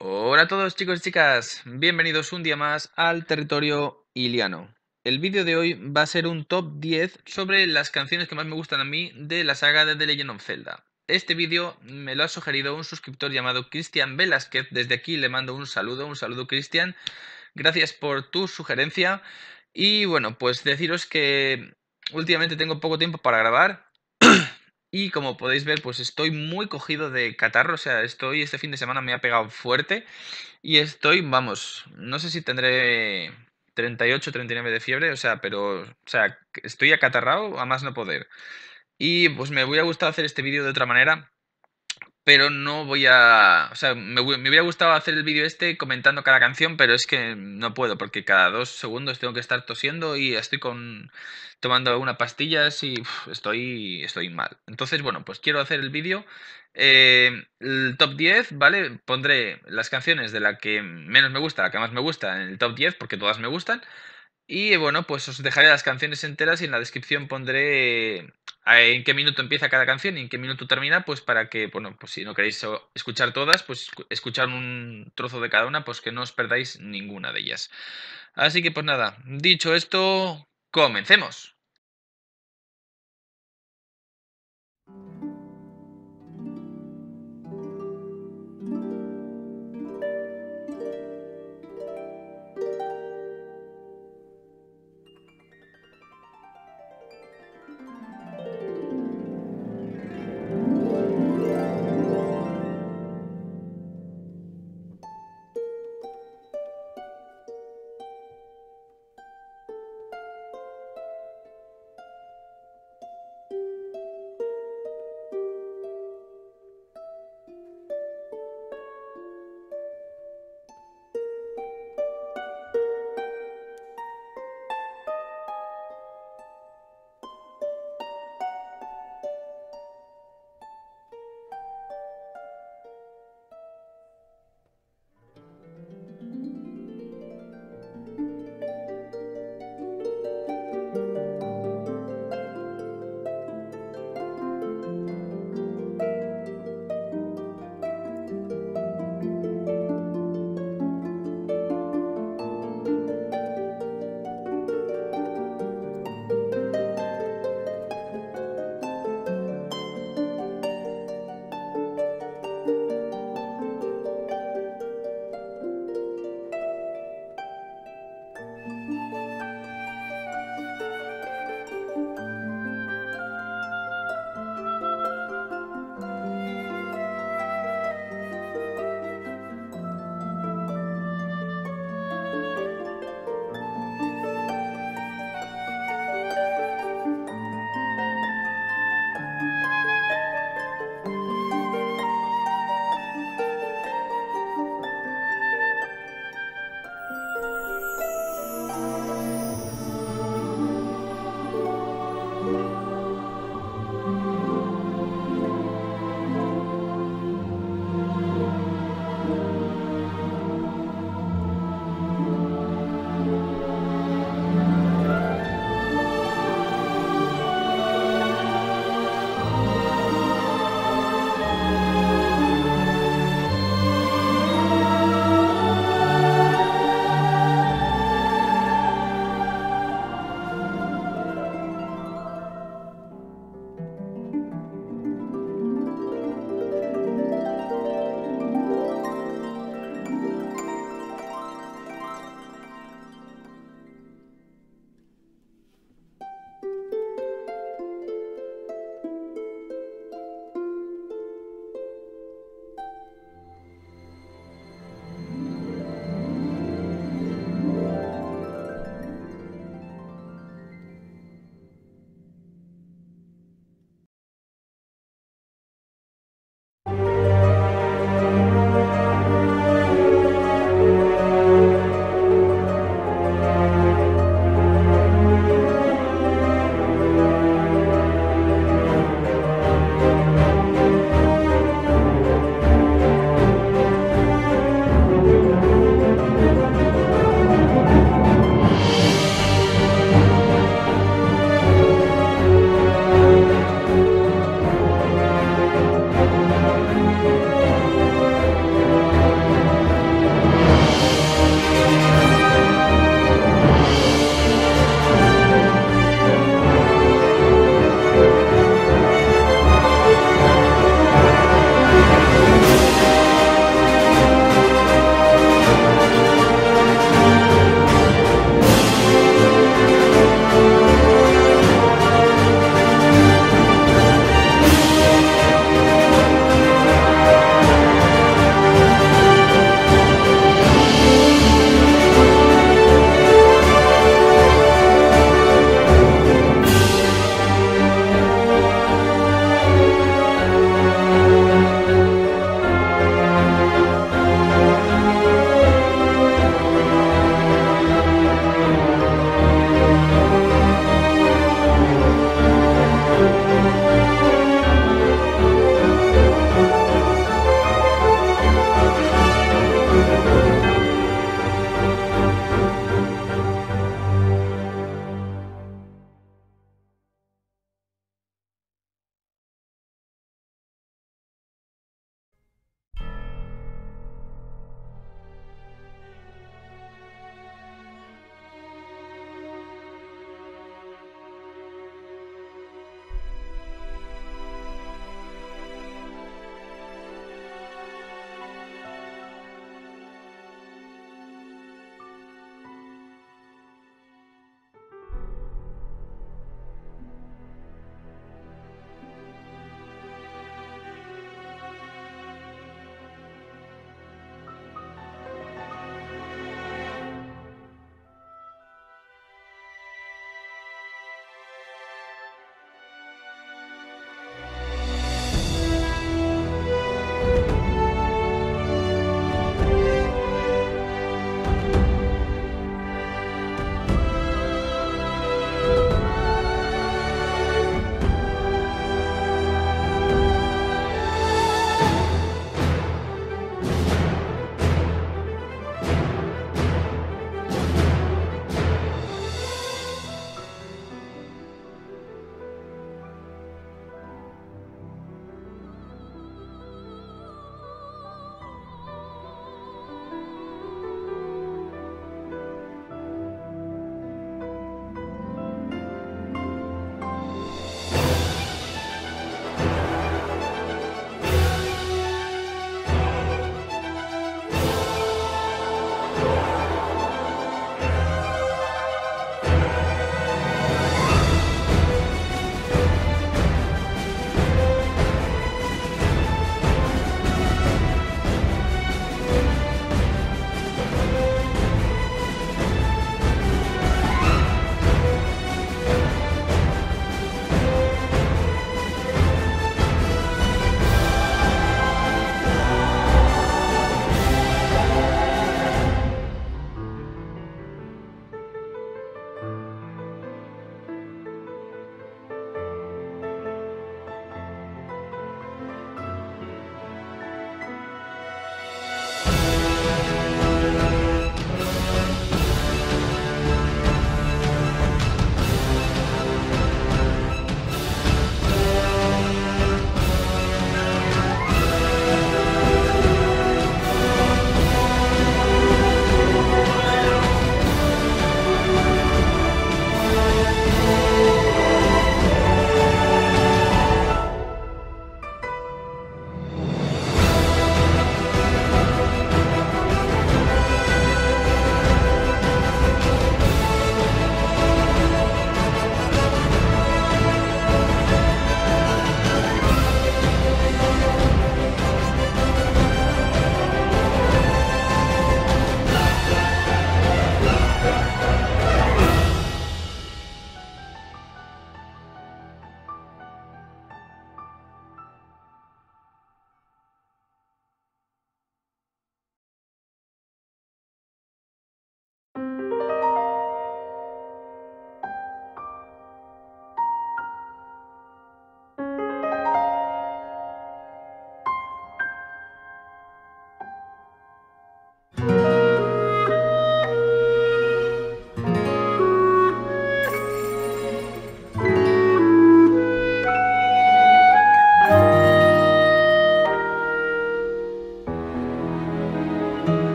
Hola a todos chicos y chicas, bienvenidos un día más al territorio iliano. El vídeo de hoy va a ser un top 10 sobre las canciones que más me gustan a mí de la saga de The Legend of Zelda. Este vídeo me lo ha sugerido un suscriptor llamado Cristian Velázquez, desde aquí le mando un saludo, un saludo Cristian, gracias por tu sugerencia. Y bueno, pues deciros que últimamente tengo poco tiempo para grabar, y como podéis ver, pues estoy muy cogido de catarro, o sea, estoy, este fin de semana me ha pegado fuerte y estoy, vamos, no sé si tendré 38, 39 de fiebre, o sea, pero, o sea, estoy acatarrado a más no poder. Y pues me hubiera gustado hacer este vídeo de otra manera, pero no voy a... O sea, me, hubiera gustado hacer el vídeo este comentando cada canción, pero es que no puedo, porque cada dos segundos tengo que estar tosiendo y estoy con tomando algunas pastillas y estoy, estoy mal. Entonces, bueno, pues quiero hacer el vídeo. Eh, el top 10, ¿vale? Pondré las canciones de la que menos me gusta, la que más me gusta en el top 10, porque todas me gustan. Y bueno, pues os dejaré las canciones enteras y en la descripción pondré en qué minuto empieza cada canción y en qué minuto termina, pues para que, bueno, pues si no queréis escuchar todas, pues escuchar un trozo de cada una, pues que no os perdáis ninguna de ellas. Así que pues nada, dicho esto, comencemos.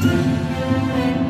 Música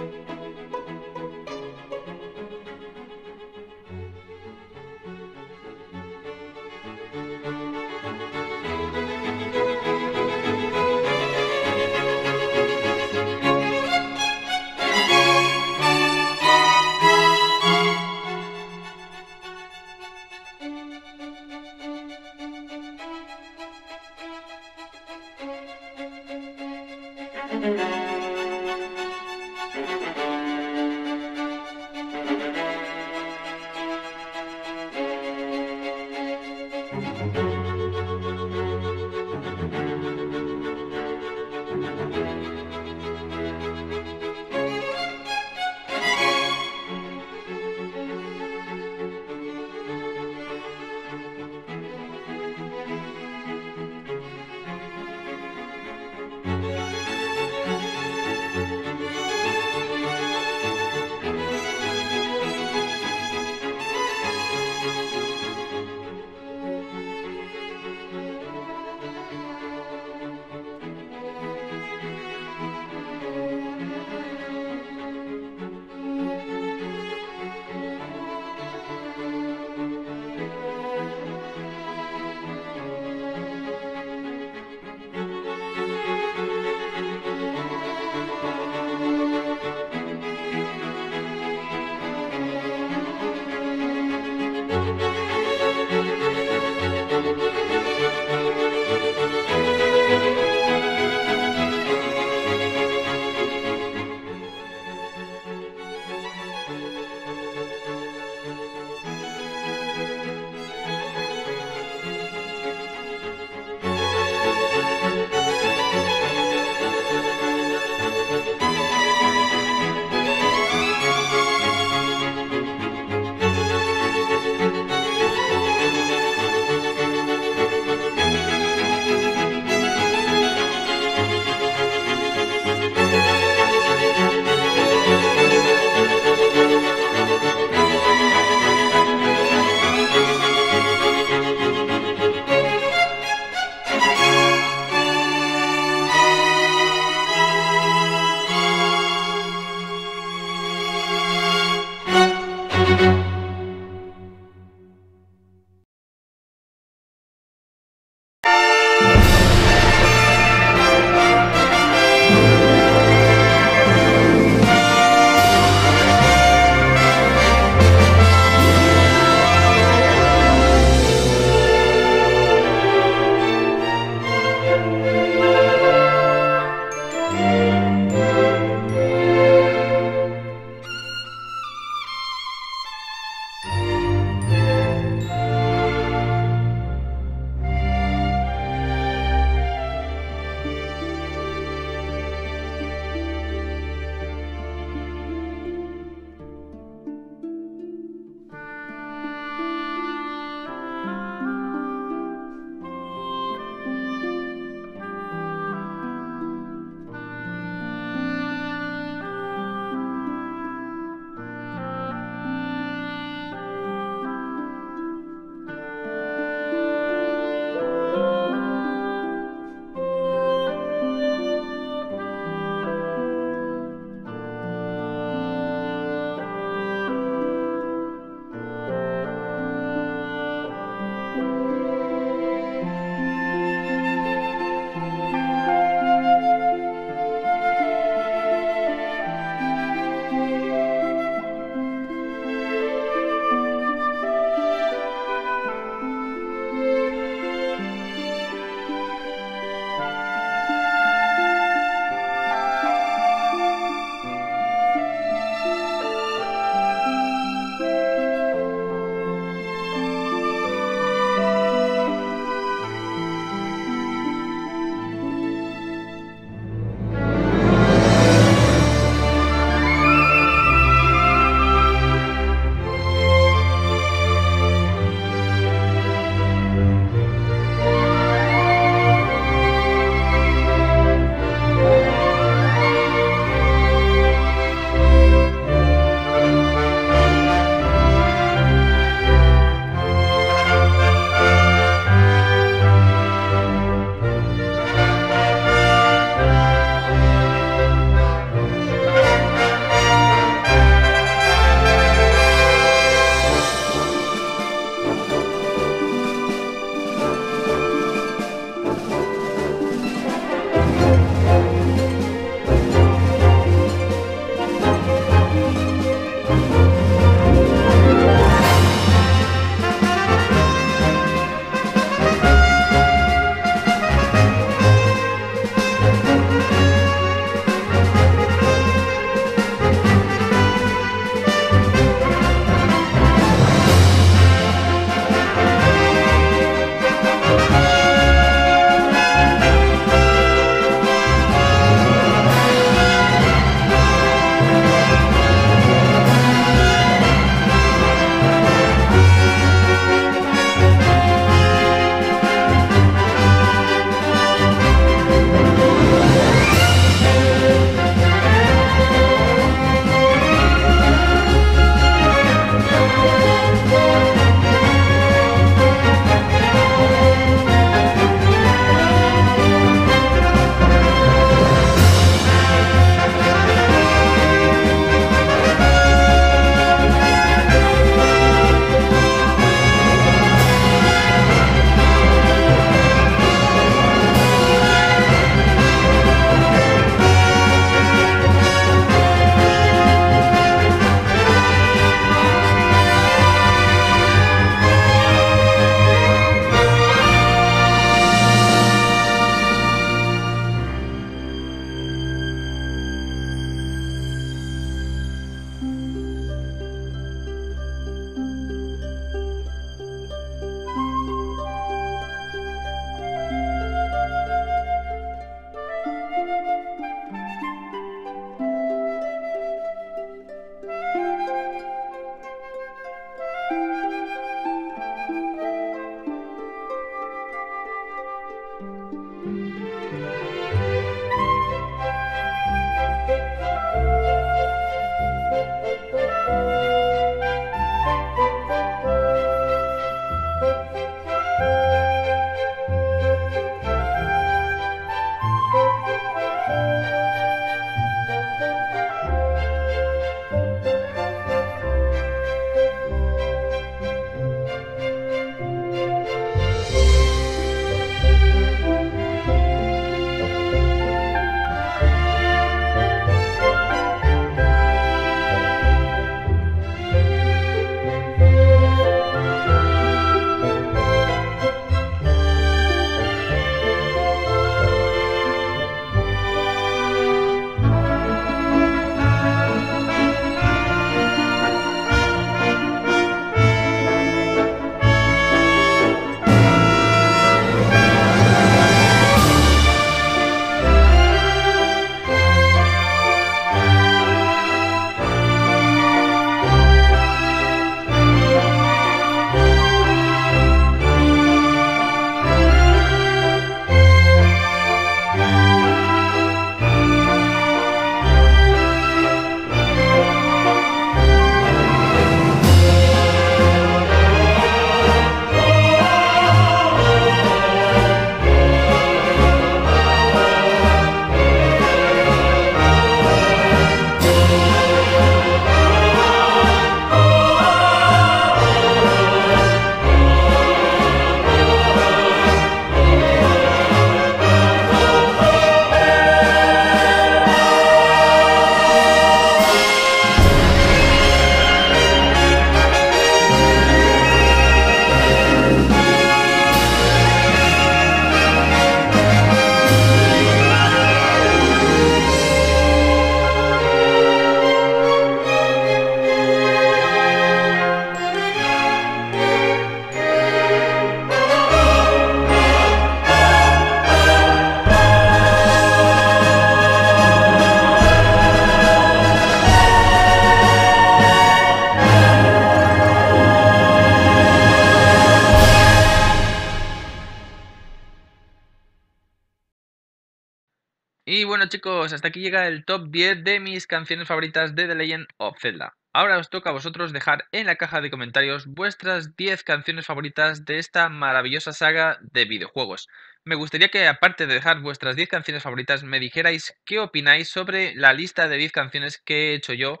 Bueno chicos, hasta aquí llega el top 10 de mis canciones favoritas de The Legend of Zelda. Ahora os toca a vosotros dejar en la caja de comentarios vuestras 10 canciones favoritas de esta maravillosa saga de videojuegos. Me gustaría que aparte de dejar vuestras 10 canciones favoritas me dijerais qué opináis sobre la lista de 10 canciones que he hecho yo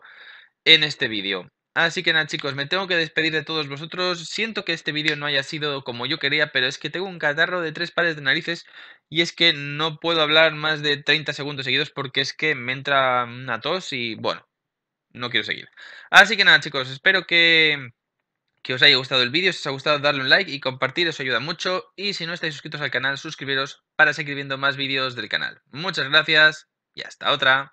en este vídeo. Así que nada chicos, me tengo que despedir de todos vosotros. Siento que este vídeo no haya sido como yo quería, pero es que tengo un catarro de tres pares de narices y es que no puedo hablar más de 30 segundos seguidos porque es que me entra una tos y bueno, no quiero seguir. Así que nada chicos, espero que, que os haya gustado el vídeo. Si os ha gustado darle un like y compartir, eso ayuda mucho. Y si no estáis suscritos al canal, suscribiros para seguir viendo más vídeos del canal. Muchas gracias y hasta otra.